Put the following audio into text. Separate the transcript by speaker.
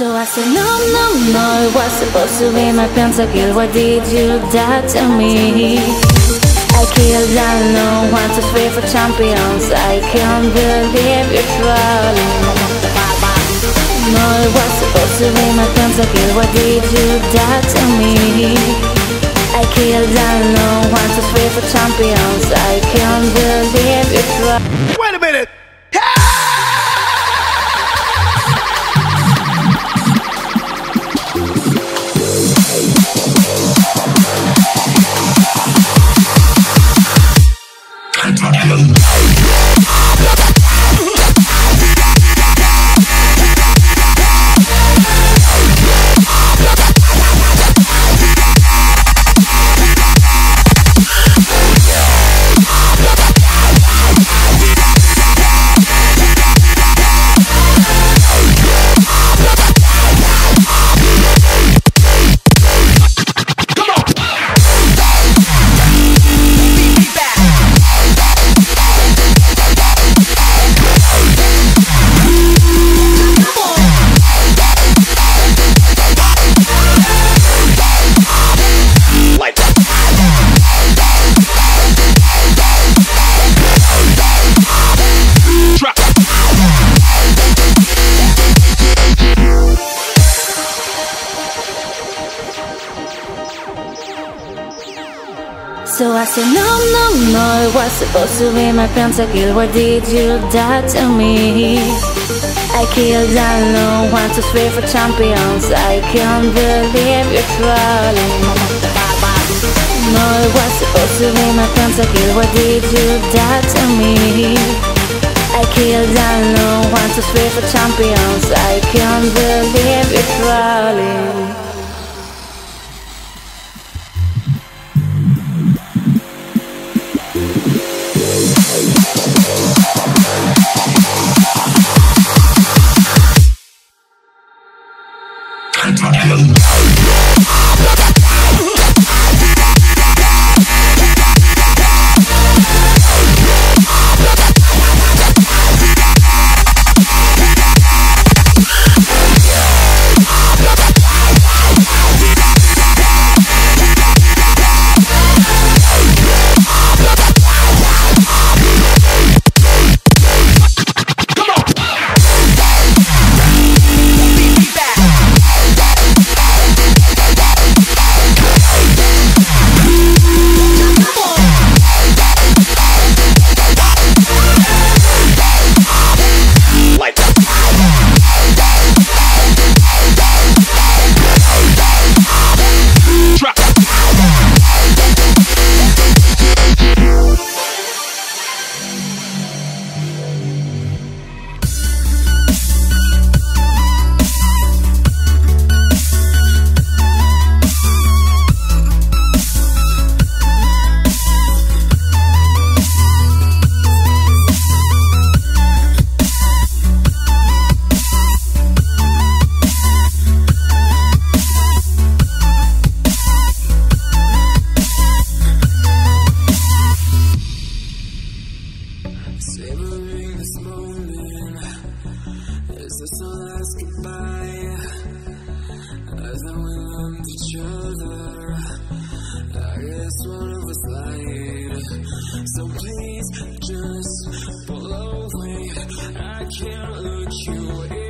Speaker 1: I said, no, no, no, it was supposed to be my pentakill. Why did you die to me? I killed unknown, one, two, three for champions. I can't believe you're trolling. No, it was supposed to be my pentakill. Why did you die to me? I killed unknown, one, two, three for champions. I can't believe you're trolling.
Speaker 2: Wait a minute!
Speaker 1: So no, no, no, it was supposed to be my pentakill. Why did you die to me? I killed unknown, one, two, three for champions. I can't believe you're trolling. No, it was supposed to be my pentakill. Why did you die to me? I killed unknown, one, two, three for champions. I can't believe you're trolling.
Speaker 3: Savoring Guess one of us lied So please just pull away I can't look you